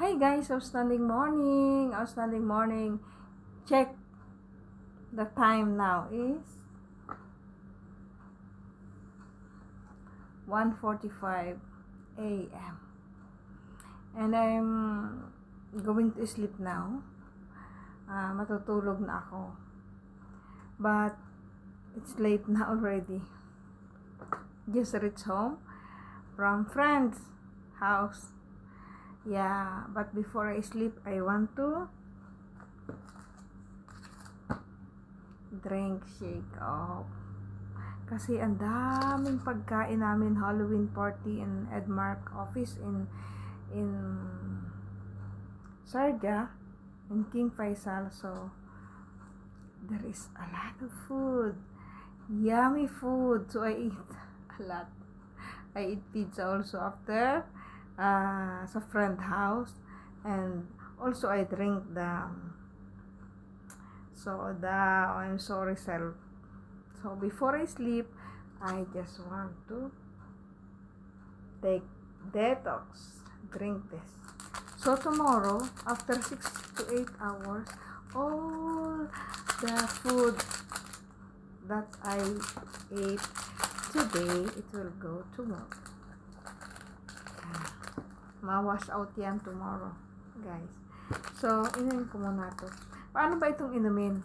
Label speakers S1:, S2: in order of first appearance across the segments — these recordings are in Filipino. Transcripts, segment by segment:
S1: Hi guys, outstanding morning, outstanding morning. Check the time now is 1:45 a.m. And I'm going to sleep now. Uh, matutulog na ako. But it's late na already. Just reached home from friends house. Yeah, but before I sleep, I want to drink shake up. Kasi ang daming pagkain namin Halloween party in Edmark office in in Sarja in King Faisal. So there is a lot of food. Yummy food. So I eat a lot. I eat pizza also after uh, sa friend house. And also I drink the soda I'm sorry self so before I sleep I just want to take detox drink this. So tomorrow after 6 to 8 hours all the food that I ate today it will go tomorrow ma-wash out yan tomorrow guys. So inumin ko muna to. Paano ba itong inumin?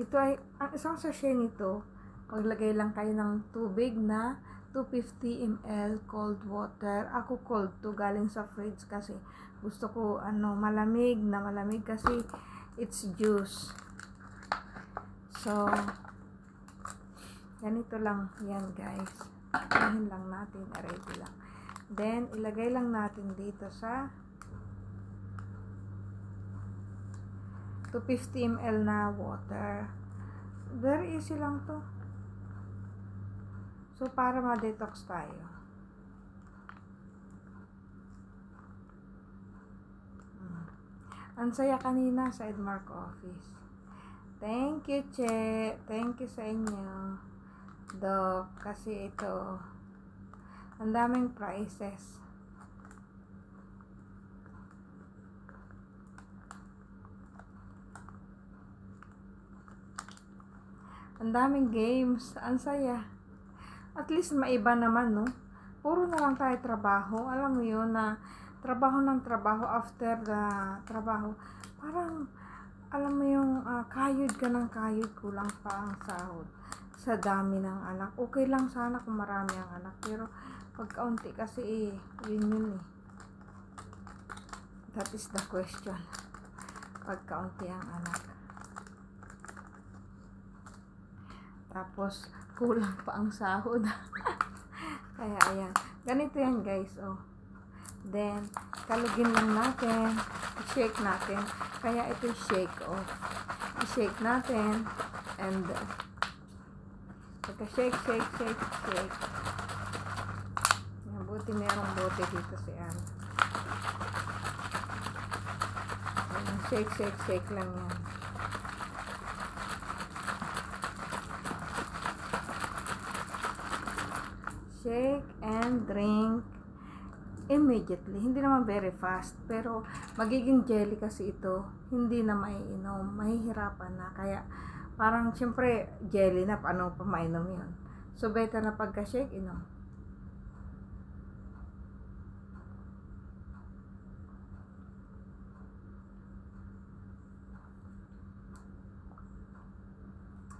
S1: Ito ay ang isang sachet nito maglagay lang kayo ng tubig na 250 ml cold water. Ako cold to galing sa fridge kasi gusto ko ano malamig na malamig kasi it's juice. So ganito lang yan guys. Ahin lang natin, ready lang. Then, ilagay lang natin dito sa 250 ml na water. Very easy lang to. So, para ma-detox tayo. Hmm. Ang saya kanina sa Edmark office. Thank you, Che. Thank you sa inyo. Dok, kasi ito, ang daming prices. Ang daming games. Ang saya. At least maiba naman, no? Puro na lang tayo trabaho. Alam mo yun na trabaho ng trabaho after the trabaho. Parang, alam mo yung uh, kayod ka ng kayod, kulang pa ang sahod sa dami ng anak. Okay lang sana kung marami ang anak. Pero, pag kaunti kasi eh, yun yun eh. That is the question. Pag kaunti ang anak. Tapos, kulang pa ang sahod. Kaya, ayan. Ganito yan, guys, oh. Then, kalugin lang natin. I-shake natin. Kaya, ito shake, oh. I-shake natin. And, uh, Pagka shake, shake, shake, buti merong bote dito si Ann. Yan, shake, shake, shake lang yan. Shake and drink immediately. Hindi naman very fast. Pero, magiging jelly kasi ito. Hindi na maiinom. Mahihirapan na. Kaya, Parang, syempre, jelly na, paano pa mainom yun? So, better na pagka-shake, inom.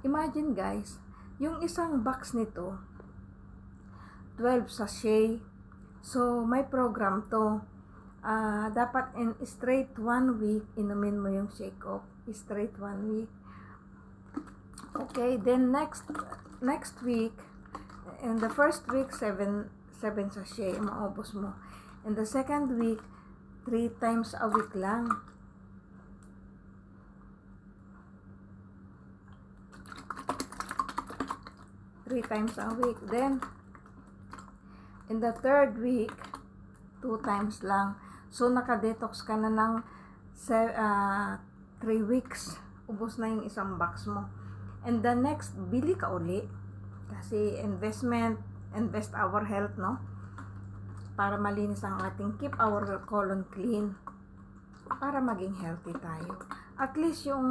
S1: Imagine guys, yung isang box nito, 12 sachet. So, may program to. Uh, dapat in straight one week, inumin mo yung shake off. Straight one week. Okay, then next next week, in the first week, 7 7 sachet, maubos mo. In the second week, 3 times a week lang. Three times a week. Then, in the third week, two times lang. So, naka-detox ka na ng 3 uh, weeks. Ubos na yung isang box mo. And the next, bili ka uli. Kasi investment, invest our health, no? para malinis ang ating keep our colon clean para maging healthy tayo. At least yung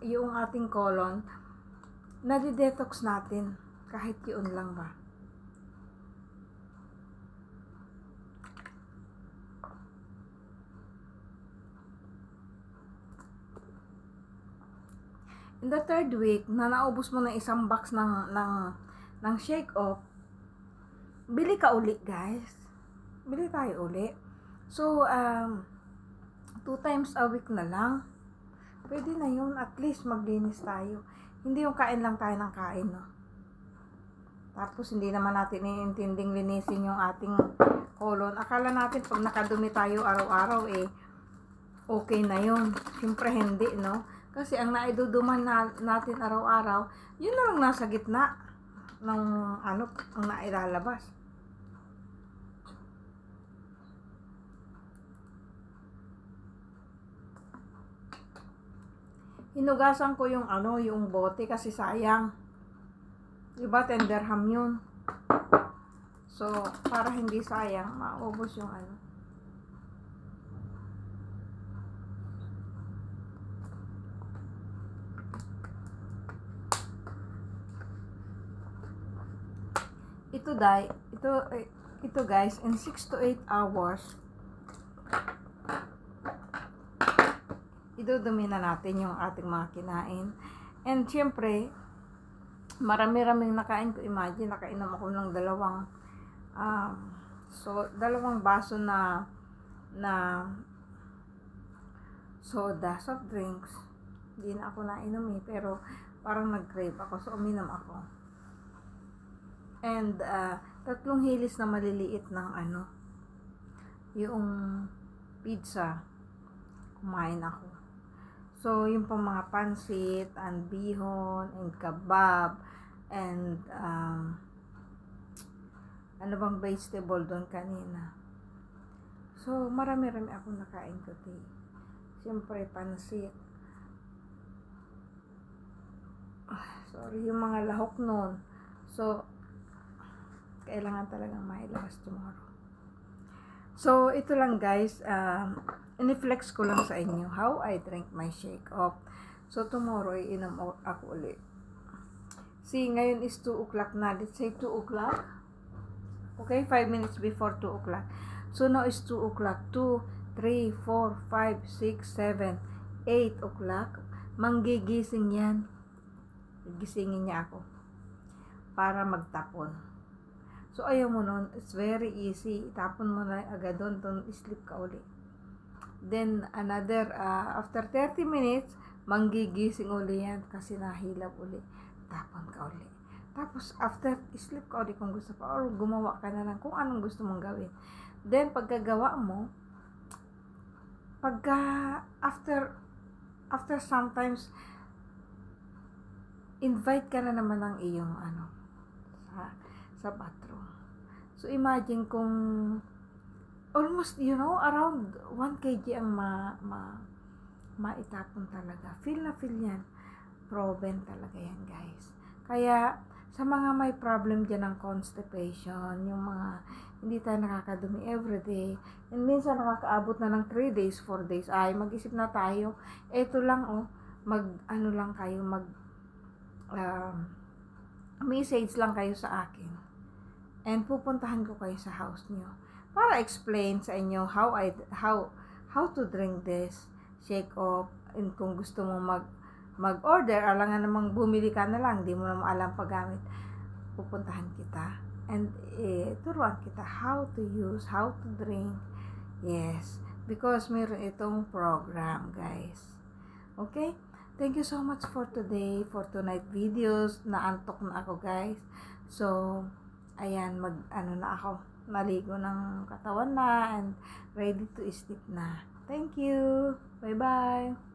S1: yung ating colon nadi-detox natin kahit yun lang ba. In the third week, na naubos mo na isang box ng, ng, ng shake off, bili ka uli, guys. Bili tayo uli. So, um, two times a week na lang. Pwede na yun. At least maglinis tayo. Hindi yung kain lang tayo ng kain, no? Tapos, hindi naman natin iintinding linisin yung ating colon. Akala natin pag nakadumi tayo araw-araw, eh, okay na yun. Siyempre, hindi, no? Kasi ang naiduduman na, natin araw-araw, yun na lang nasa gitna ng ano, ang nailalabas. Hinugasan ko yung ano, yung bote kasi sayang. Diba, tenderham yun. So, para hindi sayang, maubos yung ano. ito dai ito eh, ito guys in 6 to 8 hours idudumi na natin yung ating mga kinain and syempre marami-raming nakain ko. Imagine nakainom ako ng dalawang um, so dalawang baso na na soda soft drinks. Hindi na ako nainom eh pero parang nag-crave ako so uminom ako. And uh, tatlong hilis na maliliit ng ano, yung pizza, kumain ako. So, yung pang mga pansit, and bihon, and kebab, and um, ano bang vegetable doon kanina. So, marami-rami ako nakain today. Siyempre, pansit. Ah, sorry, yung mga lahok noon. So, kailangan talagang mailabas tomorrow. So, ito lang guys, um, iniflex ko lang sa inyo how I drink my shake off. So, tomorrow, iinom ako ulit. See, ngayon is 2 o'clock na. Let's say 2 o'clock. Okay, 5 minutes before 2 o'clock. So, now is 2 o'clock. 2, 3, 4, 5, 6, 7, 8 o'clock. Manggigising yan. Gisingin niya ako. Para magtapon. So, ayaw mo nun, it's very easy. Itapon mo na agad doon, doon sleep ka uli. Then, another, uh, after 30 minutes, manggigising uli yan kasi nahilap uli. Tapon ka uli. Tapos, after sleep ka uli kung gusto pa, or gumawa ka na lang kung anong gusto mong gawin. Then, pagkagawa mo, pagka, after, after sometimes, invite ka na naman ng iyong, ano, sa, sa bathroom. So, imagine kung almost, you know, around 1 kg ang ma, ma, maitapon talaga. Feel na feel yan. Proven talaga yan, guys. Kaya, sa mga may problem dyan ng constipation, yung mga hindi tayo nakakadumi everyday, and minsan nakakaabot na ng 3 days, 4 days, ay mag-isip na tayo, eto lang oh, mag, ano lang kayo, mag, um, message lang kayo sa akin and pupuntahan ko kayo sa house niyo para explain sa inyo how I how how to drink this. Shake off and kung gusto mo mag mag-order alangan namang bumili ka na lang di mo na alam paggamit pupuntahan kita. And eh, turuan kita how to use how to drink. Yes because meron itong program guys. Okay? Thank you so much for today for tonight videos. Naantok na ako guys. So ayan, mag, ano na ako, maligo ng katawan na and ready to sleep na. Thank you. Bye-bye.